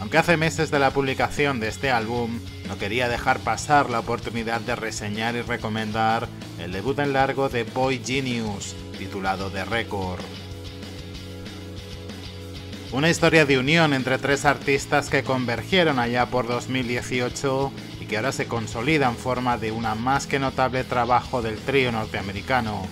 Aunque hace meses de la publicación de este álbum, no quería dejar pasar la oportunidad de reseñar y recomendar el debut en largo de Boy Genius, titulado The Record. Una historia de unión entre tres artistas que convergieron allá por 2018 y que ahora se consolida en forma de una más que notable trabajo del trío norteamericano.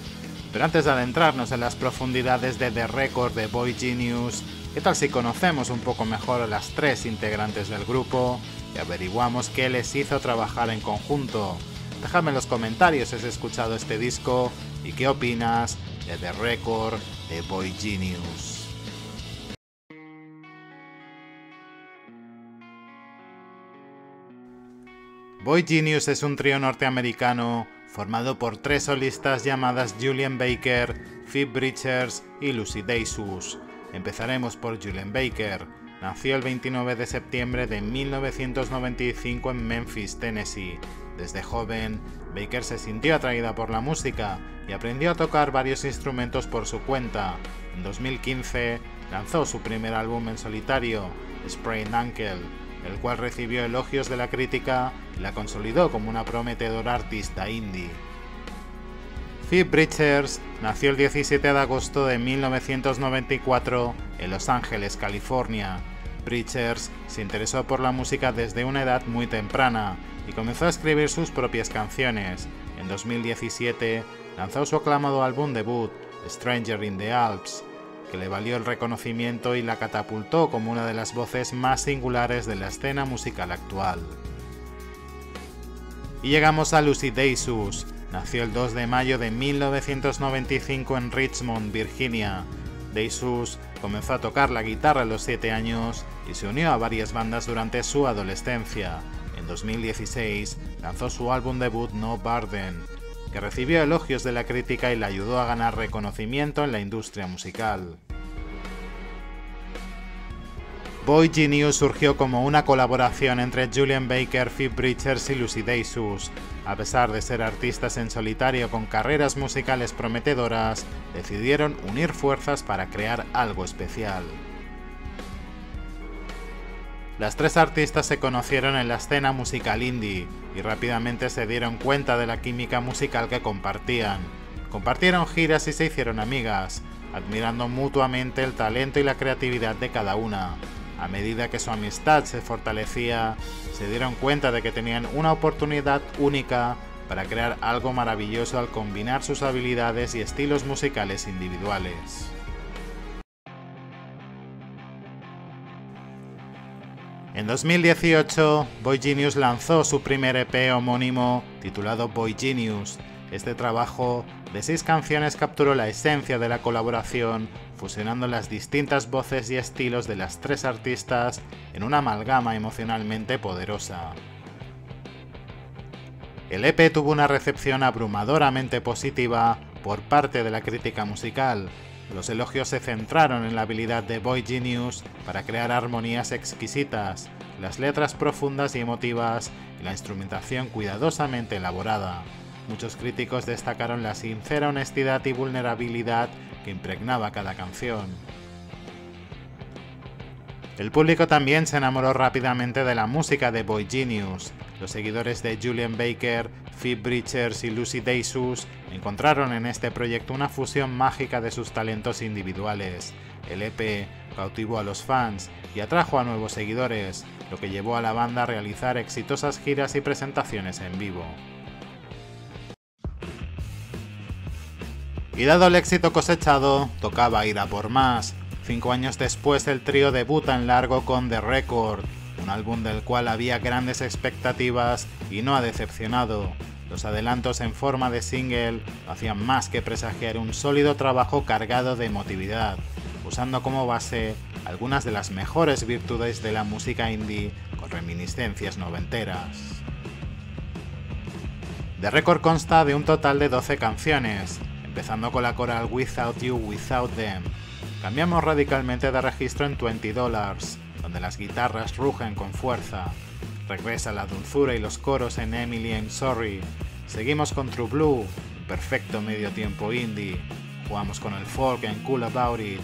Pero antes de adentrarnos en las profundidades de The Record de Boy Genius, ¿qué tal si conocemos un poco mejor a las tres integrantes del grupo y averiguamos qué les hizo trabajar en conjunto? Déjame en los comentarios si has escuchado este disco y qué opinas de The Record de Boy Genius. Boy Genius es un trío norteamericano formado por tres solistas llamadas Julian Baker, Phoebe Bridgers y Lucy Daysus. Empezaremos por Julian Baker. Nació el 29 de septiembre de 1995 en Memphis, Tennessee. Desde joven, Baker se sintió atraída por la música y aprendió a tocar varios instrumentos por su cuenta. En 2015 lanzó su primer álbum en solitario, Sprained Ankle, el cual recibió elogios de la crítica y la consolidó como una prometedora artista indie. Phoebe Bridgers nació el 17 de agosto de 1994 en Los Ángeles, California. Bridgers se interesó por la música desde una edad muy temprana y comenzó a escribir sus propias canciones. En 2017 lanzó su aclamado álbum debut, Stranger in the Alps, que le valió el reconocimiento y la catapultó como una de las voces más singulares de la escena musical actual. Y llegamos a Lucy Daysus. Nació el 2 de mayo de 1995 en Richmond, Virginia. Daysus comenzó a tocar la guitarra a los 7 años y se unió a varias bandas durante su adolescencia. En 2016 lanzó su álbum debut No Burden, que recibió elogios de la crítica y le ayudó a ganar reconocimiento en la industria musical. Boy Genius surgió como una colaboración entre Julian Baker, Phoebe Bridgers y Lucy Daysus. A pesar de ser artistas en solitario con carreras musicales prometedoras, decidieron unir fuerzas para crear algo especial. Las tres artistas se conocieron en la escena musical indie y rápidamente se dieron cuenta de la química musical que compartían. Compartieron giras y se hicieron amigas, admirando mutuamente el talento y la creatividad de cada una. A medida que su amistad se fortalecía, se dieron cuenta de que tenían una oportunidad única para crear algo maravilloso al combinar sus habilidades y estilos musicales individuales. En 2018, Boy Genius lanzó su primer EP homónimo titulado Boy Genius. Este trabajo de seis canciones capturó la esencia de la colaboración fusionando las distintas voces y estilos de las tres artistas en una amalgama emocionalmente poderosa. El EP tuvo una recepción abrumadoramente positiva por parte de la crítica musical. Los elogios se centraron en la habilidad de Boy Genius para crear armonías exquisitas, las letras profundas y emotivas y la instrumentación cuidadosamente elaborada. Muchos críticos destacaron la sincera honestidad y vulnerabilidad que impregnaba cada canción. El público también se enamoró rápidamente de la música de Boy Genius. Los seguidores de Julian Baker, Phoebe Bridgers y Lucy Daysus encontraron en este proyecto una fusión mágica de sus talentos individuales. El EP cautivó a los fans y atrajo a nuevos seguidores, lo que llevó a la banda a realizar exitosas giras y presentaciones en vivo. Y dado el éxito cosechado, tocaba ir a por más. Cinco años después el trío debuta en largo con The Record, un álbum del cual había grandes expectativas y no ha decepcionado. Los adelantos en forma de single hacían más que presagiar un sólido trabajo cargado de emotividad, usando como base algunas de las mejores virtudes de la música indie con reminiscencias noventeras. The Record consta de un total de 12 canciones, empezando con la coral Without You, Without Them. Cambiamos radicalmente de registro en 20 Dollars, donde las guitarras rugen con fuerza. Regresa la dulzura y los coros en Emily I'm Sorry. Seguimos con True Blue, perfecto medio tiempo indie. Jugamos con el folk en Cool About It.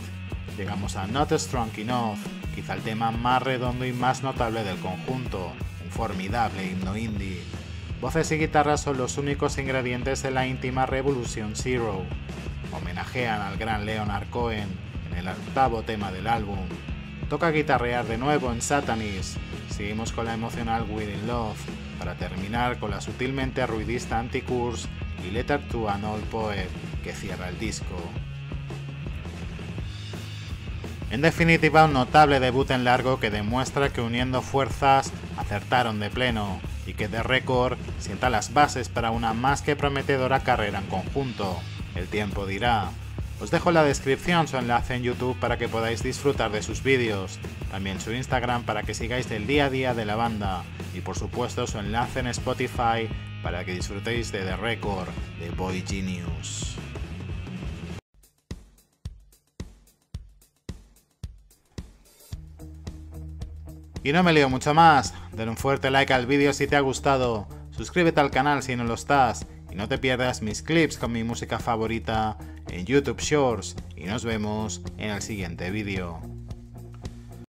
Llegamos a Not Strong Enough, quizá el tema más redondo y más notable del conjunto, un formidable himno indie. Voces y guitarras son los únicos ingredientes de la íntima Revolution Zero. Homenajean al gran Leonard Cohen en el octavo tema del álbum. Toca guitarrear de nuevo en Satanis. Seguimos con la emocional Within Love, para terminar con la sutilmente ruidista Anticurse y Letter to an Old Poet, que cierra el disco. En definitiva, un notable debut en largo que demuestra que uniendo fuerzas acertaron de pleno y que The Record sienta las bases para una más que prometedora carrera en conjunto. El tiempo dirá. Os dejo en la descripción su enlace en YouTube para que podáis disfrutar de sus vídeos, también su Instagram para que sigáis el día a día de la banda. Y por supuesto su enlace en Spotify para que disfrutéis de The Record de Boy Genius. Y no me lío mucho más, den un fuerte like al vídeo si te ha gustado, suscríbete al canal si no lo estás. Y no te pierdas mis clips con mi música favorita en YouTube Shorts y nos vemos en el siguiente vídeo.